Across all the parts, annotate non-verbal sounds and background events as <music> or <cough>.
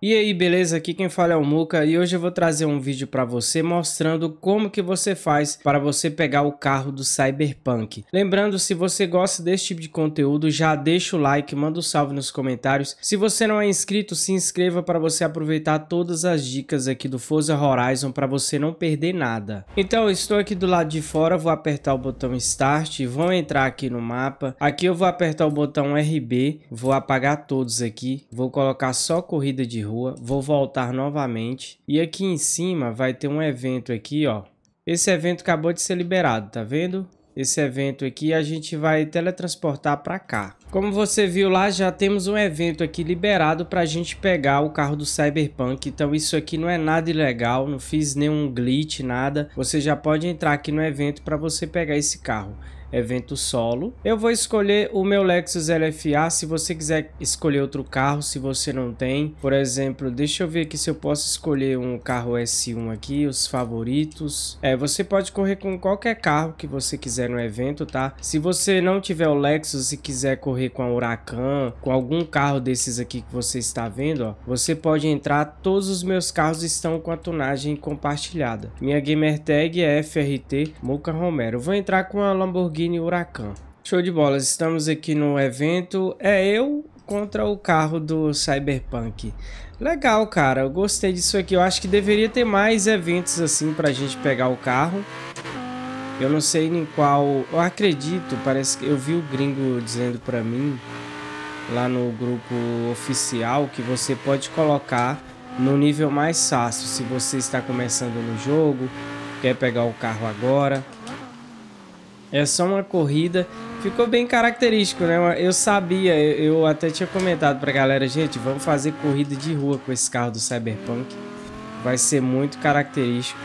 E aí, beleza? Aqui quem fala é o Muca e hoje eu vou trazer um vídeo para você mostrando como que você faz para você pegar o carro do Cyberpunk. Lembrando, se você gosta desse tipo de conteúdo, já deixa o like, manda um salve nos comentários. Se você não é inscrito, se inscreva para você aproveitar todas as dicas aqui do Forza Horizon para você não perder nada. Então, estou aqui do lado de fora, vou apertar o botão Start, vou entrar aqui no mapa. Aqui eu vou apertar o botão RB, vou apagar todos aqui, vou colocar só corrida de rua, vou voltar novamente e aqui em cima vai ter um evento aqui, ó. Esse evento acabou de ser liberado, tá vendo? Esse evento aqui a gente vai teletransportar para cá. Como você viu lá, já temos um evento aqui liberado para a gente pegar o carro do Cyberpunk. Então isso aqui não é nada ilegal, não fiz nenhum glitch, nada. Você já pode entrar aqui no evento para você pegar esse carro evento solo. Eu vou escolher o meu Lexus LFA, se você quiser escolher outro carro, se você não tem. Por exemplo, deixa eu ver aqui se eu posso escolher um carro S1 aqui, os favoritos. É, você pode correr com qualquer carro que você quiser no evento, tá? Se você não tiver o Lexus e quiser correr com a Huracan, com algum carro desses aqui que você está vendo, ó, você pode entrar, todos os meus carros estão com a tunagem compartilhada. Minha gamer tag é FRT Muca Romero. vou entrar com a Lamborghini Lamborghini Huracan. Show de bolas, estamos aqui no evento. É eu contra o carro do Cyberpunk. Legal, cara, eu gostei disso aqui. Eu acho que deveria ter mais eventos assim pra gente pegar o carro. Eu não sei em qual... Eu acredito, parece que eu vi o gringo dizendo pra mim lá no grupo oficial que você pode colocar no nível mais fácil. Se você está começando no jogo, quer pegar o carro agora é só uma corrida. Ficou bem característico, né? Eu sabia, eu até tinha comentado pra galera, gente, vamos fazer corrida de rua com esse carro do Cyberpunk. Vai ser muito característico.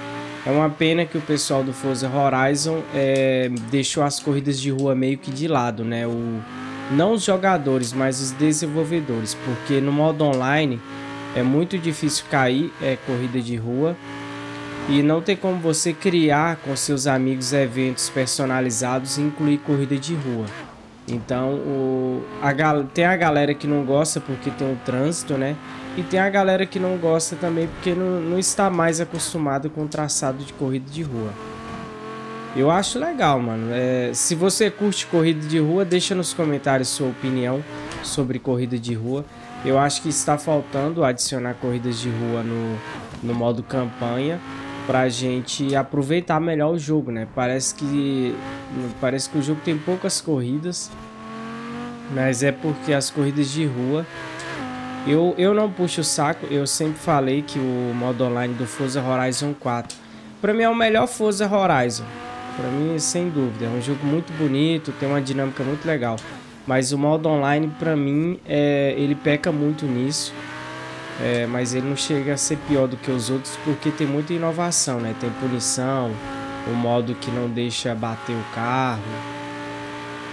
É uma pena que o pessoal do Forza Horizon é, deixou as corridas de rua meio que de lado, né? O, não os jogadores, mas os desenvolvedores, porque no modo online é muito difícil cair é, corrida de rua e não tem como você criar com seus amigos eventos personalizados e incluir corrida de rua. Então, o, a, tem a galera que não gosta porque tem o trânsito, né? E tem a galera que não gosta também porque não, não está mais acostumado com o traçado de corrida de rua. Eu acho legal, mano. É, se você curte corrida de rua, deixa nos comentários sua opinião sobre corrida de rua. Eu acho que está faltando adicionar corridas de rua no, no modo campanha pra gente aproveitar melhor o jogo, né? Parece que parece que o jogo tem poucas corridas, mas é porque as corridas de rua eu, eu não puxo o saco, eu sempre falei que o modo online do Forza Horizon 4 para mim é o melhor Forza Horizon. Para mim, sem dúvida, é um jogo muito bonito, tem uma dinâmica muito legal. Mas o modo online, para mim, é, ele peca muito nisso. É, mas ele não chega a ser pior do que os outros porque tem muita inovação, né? Tem punição, o modo que não deixa bater o carro.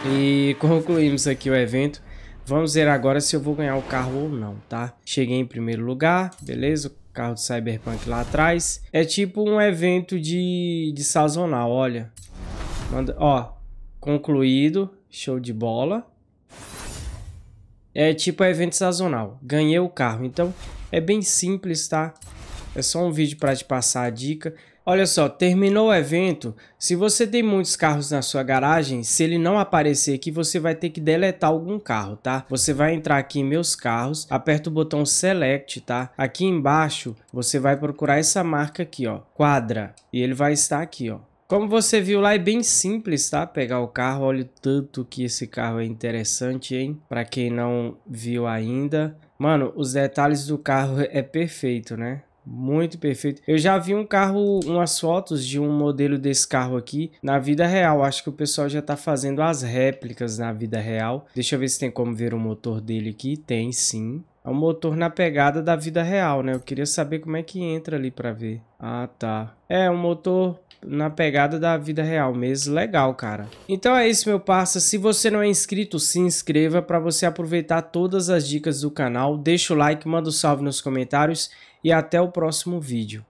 E <laughs> concluímos aqui o evento. Vamos ver agora se eu vou ganhar o carro ou não, tá? Cheguei em primeiro lugar, beleza? O carro do Cyberpunk lá atrás. É tipo um evento de, de sazonal, olha. Manda, ó, concluído, show de bola é tipo evento sazonal. Ganhei o carro. Então é bem simples, tá? É só um vídeo para te passar a dica. Olha só, terminou o evento. Se você tem muitos carros na sua garagem, se ele não aparecer aqui, você vai ter que deletar algum carro, tá? Você vai entrar aqui em meus carros, aperta o botão select, tá? Aqui embaixo, você vai procurar essa marca aqui, ó, quadra. E ele vai estar aqui, ó. Como você viu lá, é bem simples, tá? Pegar o carro, olha o tanto que esse carro é interessante, hein? Pra quem não viu ainda. Mano, os detalhes do carro <laughs> é perfeito, né? Muito perfeito. Eu já vi um carro, umas fotos de um modelo desse carro aqui na vida real. Acho que o pessoal já tá fazendo as réplicas na vida real. Deixa eu ver se tem como ver o motor dele aqui. Tem sim. É um motor na pegada da vida real, né? Eu queria saber como é que entra ali pra ver. Ah, tá. É um motor na pegada da vida real mesmo. Legal, cara. Então é isso, meu parça. Se você não é inscrito, se inscreva para você aproveitar todas as dicas do canal. Deixa o like, manda um salve nos comentários e até o próximo vídeo.